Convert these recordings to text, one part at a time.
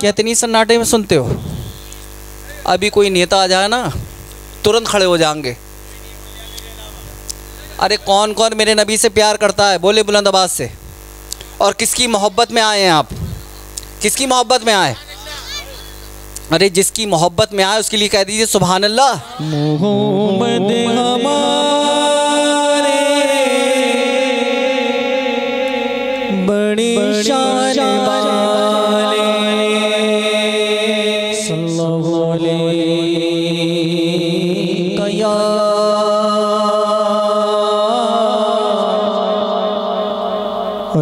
क्या इतनी सन्नाटे में सुनते हो? अभी कोई नेता आ जाए ना तुरंत खड़े हो जाएँगे। अरे कौन कौन मेरे नबी से प्यार करता है? बोले बुलंद आवाज़ से। और किसकी मोहब्बत में आए हैं आप? किसकी मोहब्बत में आए? अरे जिसकी मोहब्बत में आए उसके लिए कह दीजिए सुबहानल्ला मोहम्मद हमारे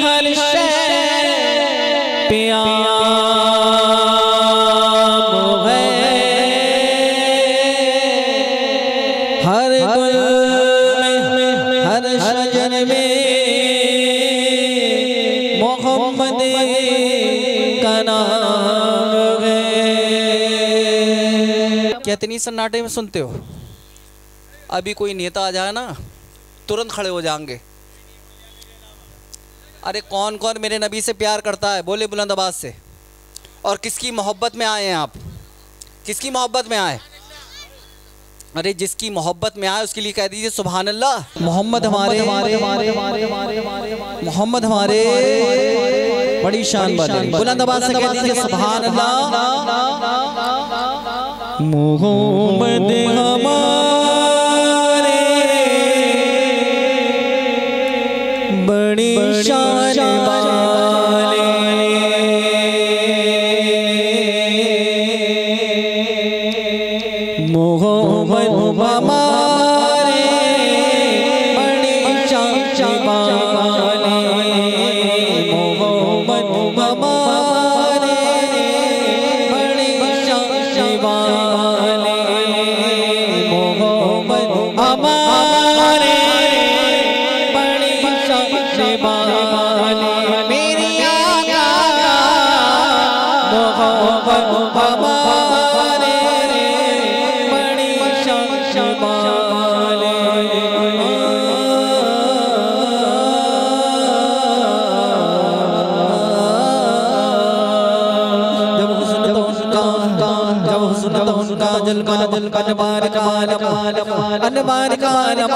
हर शय प्याम है। हर गुल हर शजर में मोहम्मद का है। क्या इतनी सन्नाटे में सुनते हो? अभी कोई नेता आ जाए ना, तुरंत खड़े हो जाएँगे। अरे कौन कौन मेरे नबी से प्यार करता है? बोले बुलंद आवाज़ से। और किसकी मोहब्बत में आए हैं आप? किसकी मोहब्बत में आए? अरे जिसकी मोहब्बत में आए उसके लिए कह दीजिए सुबहान अल्लाह मोहम्मद हमारे मोहम्मद हमारे बड़ी शान बुलंद आवाज़ से कह दीजिए सुभान अल्लाह मोहम्मद हमारे। बड़ी शान वाले मोहम्मद मोहम्मद अनबार कमाल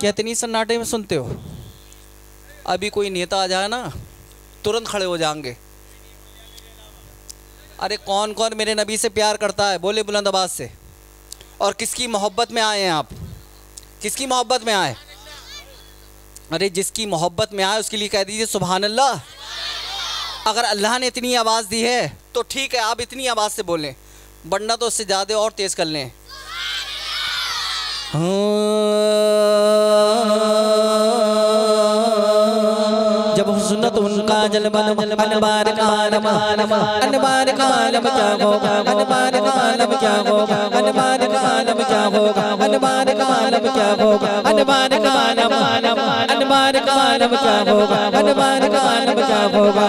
क्या इतनी सन्नाटे में सुनते हो अभी कोई नेता आ जाए ना तुरंत खड़े हो जाएँगे अरे कौन कौन मेरे नबी से प्यार करता है? बोले बुलंद आवाज़ से। और किसकी मोहब्बत में आए हैं आप? किसकी मोहब्बत में आए? अरे जिसकी मोहब्बत में आए, उसके लिए कह दीजिए सुबहान अल्लाह अगर अल्लाह ने इतनी आवाज़ दी है तो ठीक है, आप इतनी आवाज़ से बोलें। वरना तो उससे ज़्यादा और तेज़ कर लें। जब सुनत उनका जलवा अनबार कालम अनबार कालम क्या होगा अनबार कालम क्या होगा अनबार कालम क्या होगा अनबार कालम क्या होगा अनबार कालम अनबार कालम क्या होगा अनबार कालम क्या होगा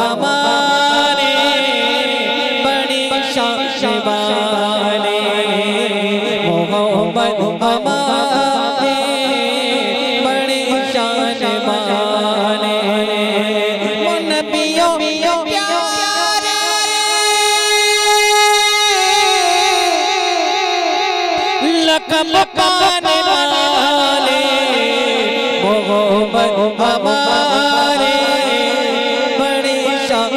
हमारे बड़ी शान वाले मोहम्मद हमारे मुतलक मकान वाले मोहम्मद हमारे बड़ी शाह